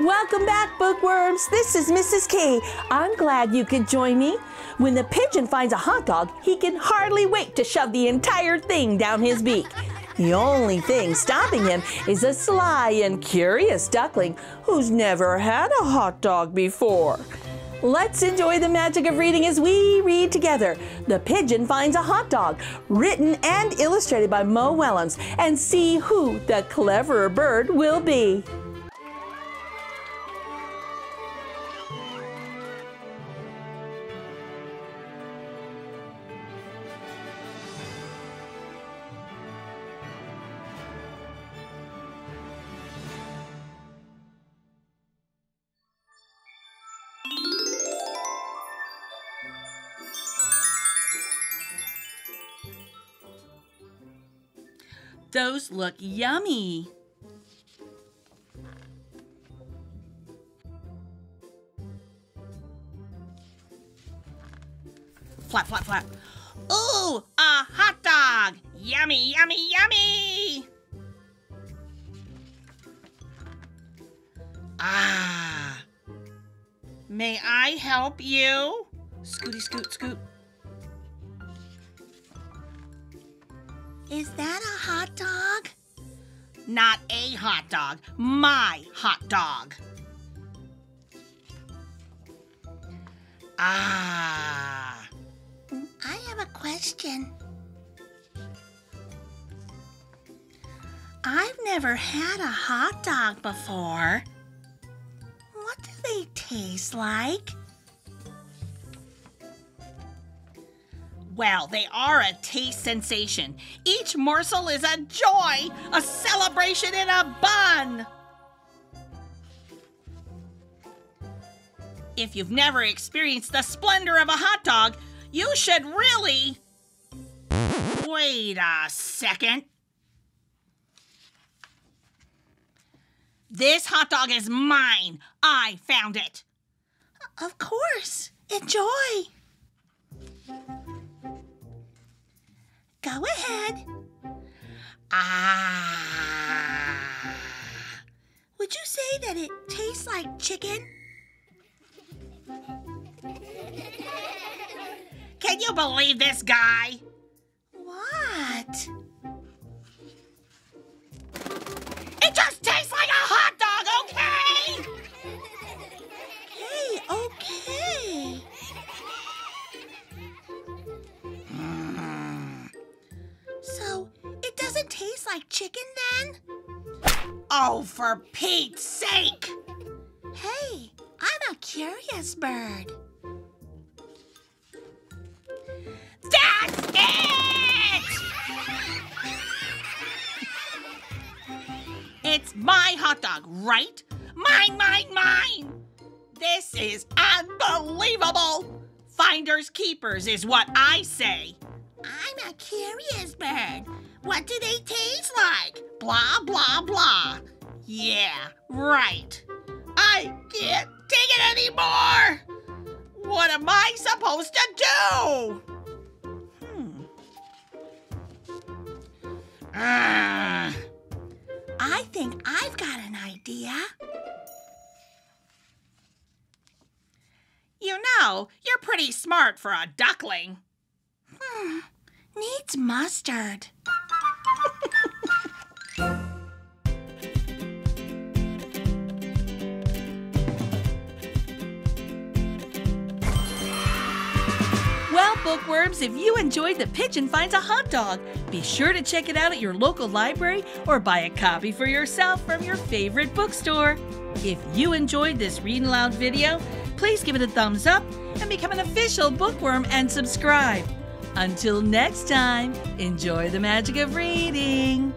Welcome back, bookworms. This is Mrs. K. I'm glad you could join me. When the pigeon finds a hot dog, he can hardly wait to shove the entire thing down his beak. The only thing stopping him is a sly and curious duckling who's never had a hot dog before. Let's enjoy the magic of reading as we read together. The Pigeon Finds a Hot Dog, written and illustrated by Mo Willems, and see who the cleverer bird will be. Those look yummy. Flap, flap, flap. Ooh, a hot dog! Yummy, yummy, yummy! Ah. May I help you? Scooty, scoot, scoot. Is that a hot dog? Not a hot dog, my hot dog. Ah. I have a question. I've never had a hot dog before. What do they taste like? Well, they are a taste sensation. Each morsel is a joy, a celebration in a bun. If you've never experienced the splendor of a hot dog, you should really. Wait a second. This hot dog is mine. I found it. Of course. Enjoy. Go ahead. Ah. Would you say that it tastes like chicken? Can you believe this guy? What? Chicken then? Oh, for Pete's sake! Hey, I'm a curious bird. That's it! It's my hot dog, right? Mine, mine, mine! This is unbelievable! Finders keepers is what I say. I'm a curious bird. What do they taste like? Blah, blah, blah. Yeah, right. I can't take it anymore! What am I supposed to do? Hmm. Ah. I think I've got an idea. You know, you're pretty smart for a duckling. Hmm, needs mustard. Bookworms, if you enjoyed The Pigeon Finds a Hot Dog, be sure to check it out at your local library or buy a copy for yourself from your favorite bookstore. If you enjoyed this Read Aloud video, please give it a thumbs up and become an official bookworm and subscribe. Until next time, enjoy the magic of reading.